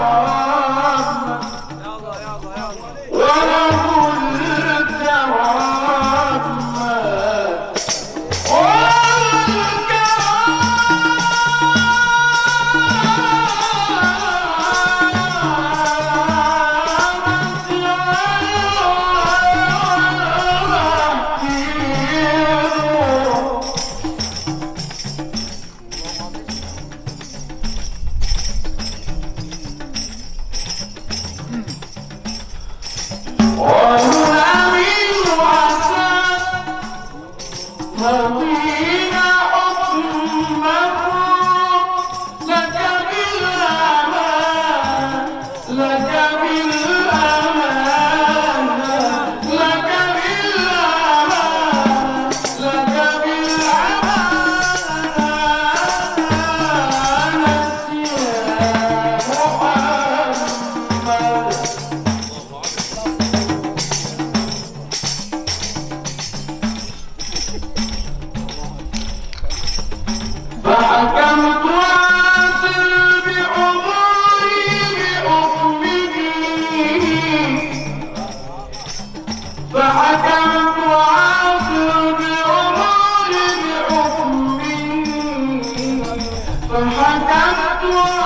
아. One.